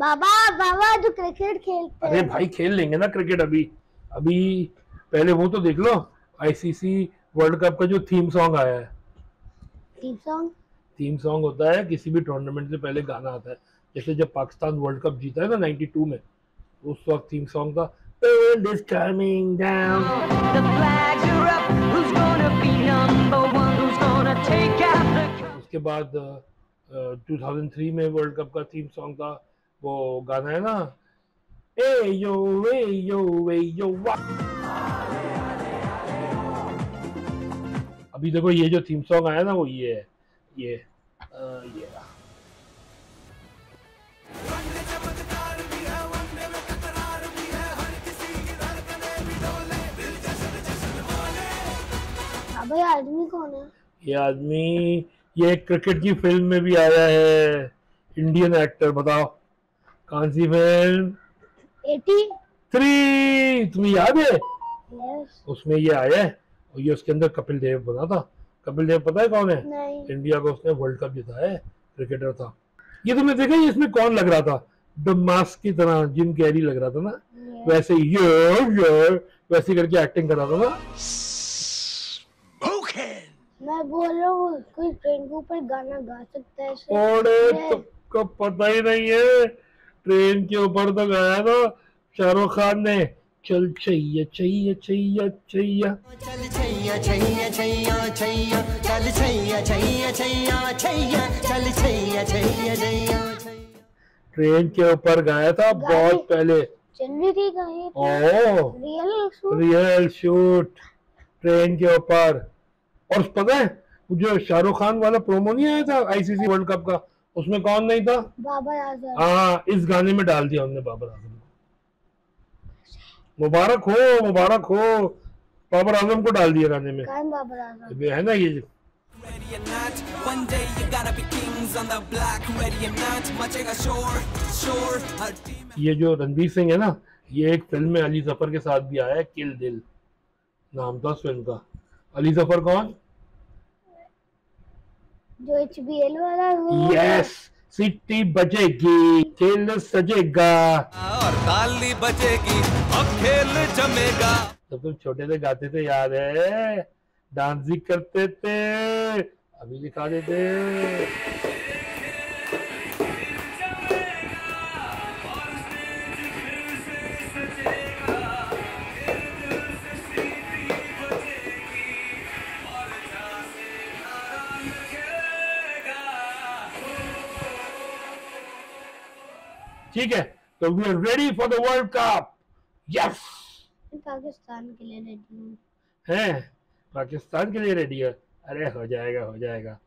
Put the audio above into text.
बाबा बाबा जो क्रिकेट खेलते अरे भाई खेल लेंगे ना क्रिकेट अभी। अभी पहले वो तो देख लो आईसीसी वर्ल्ड कप का जो थीम सॉन्ग आया है। टीम सॉन्ग थीम सॉन्ग होता है किसी भी टूर्नामेंट से पहले गाना आता है। जैसे जब पाकिस्तान वर्ल्ड कप जीता है ना 92 में उस वक्त थीम सॉन्ग था "World is coming down. The flags are up. Who's gonna be number one? Who's gonna take out the उसके बाद अ, 2003 में वर्ल्ड कप का थीम सॉन्ग था वो गाना है ना? ए यो ए यो ए यो वा। अभी देखो ये जो थीम सॉन्ग आया ना वो ये है ये ये। बाबा ये आदमी कौन है? ये आदमी ये क्रिकेट की फ़िल्म में भी आया है। इंडियन एक्टर बताओ। कौन सी फ़िल्म? एटी। थ्री तुम्हें याद है? यस उसमें ये आया है और ये उसके अंदर कपिल देव बना था। कपिल देव पता है कौन है? नहीं। इंडिया को उसने वर्ल्ड कप जिताया है क्रिकेटर था। ये तुमने देखा ये इसमें कौन लग रहा था? द मास्क की तरह जिम कैरी लग रहा था ना? Yes. वैसे ये ये वैसे करके एक्टिंग कर रहा था ना? मैं बोल रहा हूँ कोई ट्रेन के ऊपर गाना गा सकता है ओड़े Yes. तुमको पता ही नहीं है। ट्रेन के ऊपर तो गाया था शाहरुख खान ने चल छैया छैया छैया छैया चल छैया छैया छैया छैया चल छैया छैया छैया छैया चल छैया छैया छैया ट्रेन के ऊपर गाया था बहुत पहले ओ real shoot real shoot train के ऊपर और पता है जो शाहरुख खान वाला प्रोमो नहीं आया था आईसीसी वर्ल्ड कप का उसमें कौन नहीं था? बाबा आज़म हाँ इस गाने में डाल दिया हमने बाबर आज़म को। मुबारक हो मुबारक हो। बाबर आज़म को डाल दिया गाने में। कौन बाबा आज़म है ना ये Ready or not, one day you gotta be kings on the block. Ready or not, मचेगा शोर शोर ये जो रणबीर सिंह है ना ये एक फ़िल्म में अली ज़फ़र के साथ भी आया है किल दिल। नाम था उस फ़िल्म का। अली ज़फ़र कौन? जो एच बी एल वाला यस सिटी बजेगी खेल सजेगा। और ताली बजेगी और खेल जमेगा। तो तुम छोटे से गाते थे याद है? डांस भी करते थे अभी दिखा देते। ठीक है? तो we are ready for the world cup yes Pakistan के लिए रेडी हूँ। हैं? पाकिस्तान के लिए रेडी है? अरे हो जाएगा हो जाएगा।